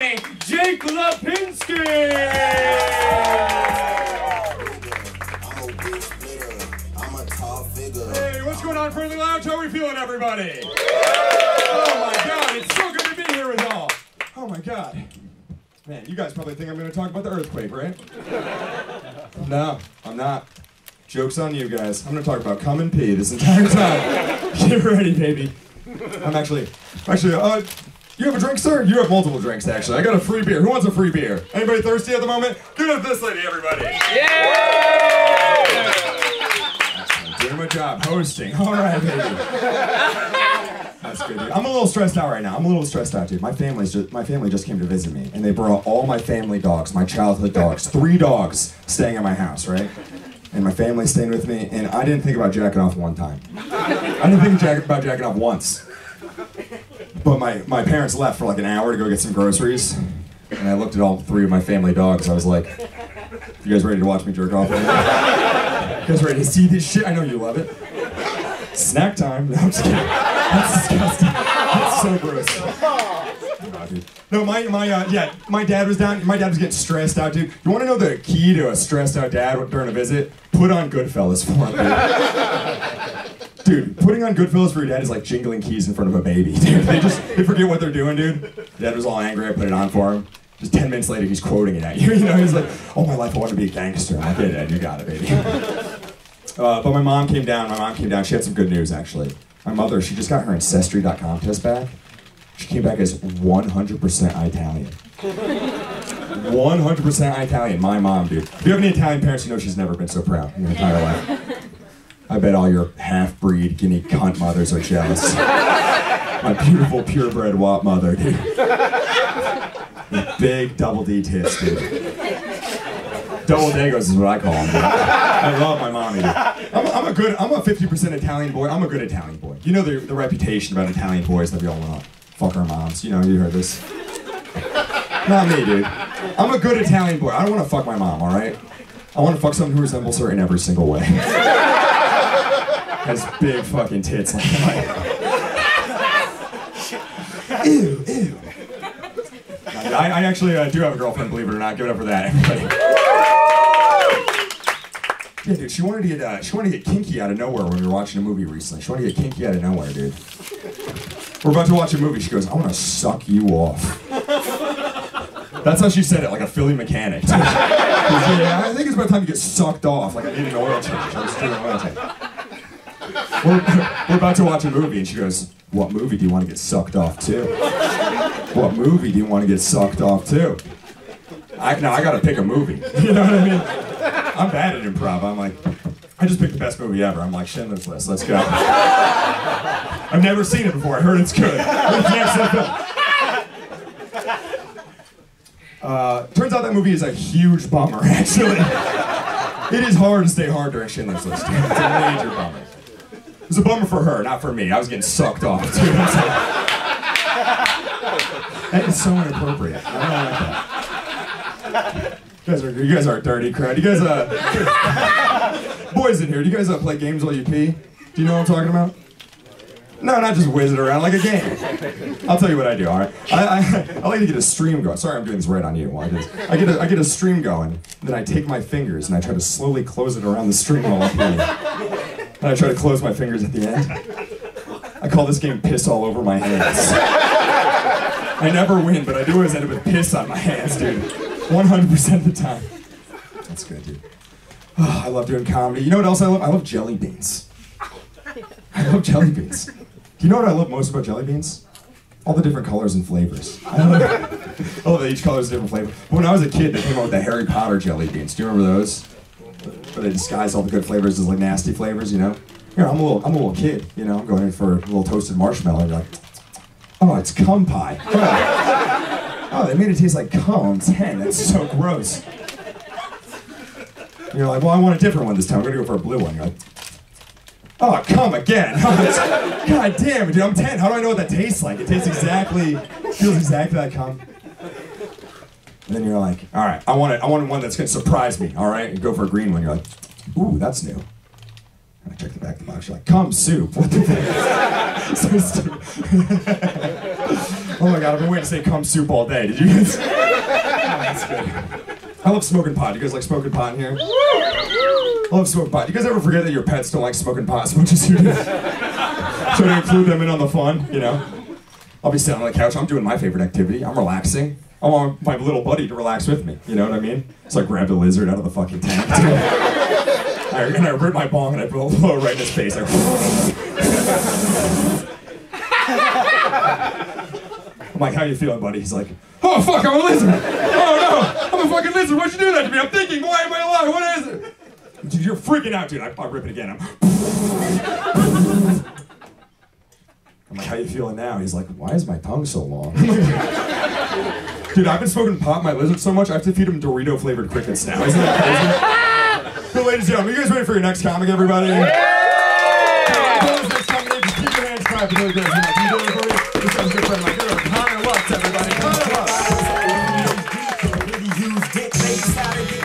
Jake Lipinsky! Hey, what's going on, Friendly Lounge? How are we feeling, everybody? Oh my god, it's so good to be here with y'all. Oh my god. Man, you guys probably think I'm going to talk about the earthquake, right? No, I'm not. Joke's on you guys. I'm going to talk about come and pee this entire time. Get ready, baby. I'm actually, actually, uh, you have a drink, sir? You have multiple drinks, actually. I got a free beer. Who wants a free beer? Anybody thirsty at the moment? Give it this lady, everybody. Yeah! Doing my job, hosting. All right, baby. That's good. Dude. I'm a little stressed out right now. I'm a little stressed out, dude. My family's just my family just came to visit me, and they brought all my family dogs, my childhood dogs, three dogs, staying at my house, right? And my family's staying with me, and I didn't think about jacking off one time. I didn't think jack- about jacking off once. But my, my parents left for like an hour to go get some groceries, and I looked at all three of my family dogs. I was like, "You guys ready to watch me jerk off?" You guys ready to see this shit? I know you love it. Snack time. No, I'm just kidding. That's disgusting. That's so gross. No, my my uh, yeah, my dad was down. My dad was getting stressed out, dude. You want to know the key to a stressed out dad during a visit? Put on Goodfellas for him, dude. Putting on Goodfellas for your dad is like jingling keys in front of a baby, dude. They just they forget what they're doing, dude. Dad was all angry. I put it on for him. Just ten minutes later, he's quoting it at you. You know, he's like, "Oh my life, I want to be a gangster." I'm like, "Yeah, Dad, you got it, baby." Uh, but my mom came down. My mom came down. She had some good news, actually. My mother, she just got her Ancestry.com test back. She came back as 100% Italian. 100% Italian. My mom, dude. If you have any Italian parents, you know she's never been so proud in her entire life. I bet all your half-breed, guinea cunt mothers are jealous. My beautiful, purebred Wop mother, dude. Big double D tits, dude. Double Dagos is what I call them. dude. I love my mommy. Dude. I'm, I'm a good, I'm a 50% Italian boy. I'm a good Italian boy. You know the, the reputation about Italian boys that we all want. Fuck our moms. You know, you heard this. Not me, dude. I'm a good Italian boy. I don't want to fuck my mom, all right? I want to fuck someone who resembles her in every single way. Has big fucking tits like that. Ew, ew. I, I actually uh, do have a girlfriend, believe it or not. Give it up for that, everybody. Yeah, dude, she wanted to get uh, she wanted to get kinky out of nowhere when we were watching a movie recently. She wanted to get kinky out of nowhere, dude. We're about to watch a movie. She goes, "I want to suck you off." That's how she said it, like a Philly mechanic. Yeah, I think it's about time you get sucked off. Like I need an oil change. I doing an oil change. We're, we're about to watch a movie, and she goes, "What movie do you want to get sucked off to? What movie do you want to get sucked off to?" I now I gotta pick a movie. You know what I mean? I'm bad at improv. I'm like, I just picked the best movie ever. I'm like Schindler's List. Let's go. I've never seen it before. I heard it's good. Uh, turns out that movie is a huge bummer, actually. It is hard to stay hard during Schindler's List. It's a major bummer. It was a bummer for her, not for me. I was getting sucked off, too. That is so inappropriate. I don't like that. You guys are you guys are a dirty crowd. You guys uh boys in here, do you guys uh, play games while you pee? Do you know what I'm talking about? No, not just whiz it around like a game. I'll tell you what I do, alright? I, I, I like to get a stream going. Sorry I'm doing this right on you. I, just- I get a, I get a stream going, then I take my fingers and I try to slowly close it around the stream while I'm. And I try to close my fingers at the end. I call this game piss all over my hands. I never win, but I do always end up with piss on my hands, dude. 100% of the time. That's good, dude. Oh, I love doing comedy. You know what else I love? I love jelly beans. I love jelly beans. Do you know what I love most about jelly beans? All the different colors and flavors. I love, I love that each color is a different flavor. But when I was a kid, they came out with the Harry Potter jelly beans. Do you remember those? Where they disguise all the good flavors as like nasty flavors, you know? Here, I'm a little, I'm a little kid, you know? I'm going in for a little toasted marshmallow. You're like, oh, it's cum pie. Oh, they made it taste like cum 10. That's so gross. And you're like, well, I want a different one this time. I'm gonna go for a blue one. You're like, oh, cum again. Oh, God damn it, dude. I'm 10. How do I know what that tastes like? It tastes exactly, feels exactly like cum. And then you're like, all right, I want it. I want one that's gonna surprise me. All right, and go for a green one. You're like, ooh, that's new. And I check the back of the box. You're like, come soup. What the fuck? so stupid. Oh my god, I've been waiting to say come soup all day. Did you guys? Oh, that's good. I love smoking pot. You guys like smoking pot in here? I love smoking pot. You guys ever forget that your pets don't like smoking pot as much as you do? Try to include them in on the fun, you know? I'll be sitting on the couch. I'm doing my favorite activity. I'm relaxing. I want my little buddy to relax with me. You know what I mean? So I grabbed a lizard out of the fucking tank. I, and I ripped my bong and I blow it right in his face. I'm like, how you feeling, buddy? He's like, oh fuck, I'm a lizard. Oh no, I'm a fucking lizard. Why'd you do that to me? I'm thinking, why am I alive? What is it? Dude, you're freaking out, dude. I, I rip it again. I'm, I'm like, how you feeling now? He's like, why is my tongue so long? Dude, I've been smoking pot my lizard so much, I have to feed him Dorito flavored crickets now. Isn't that crazy? so, ladies and gentlemen, you guys ready for your next comic, everybody? Yeah! Those that's coming in, just keep your hands clapping. Really good. You do it for me? This is good friend,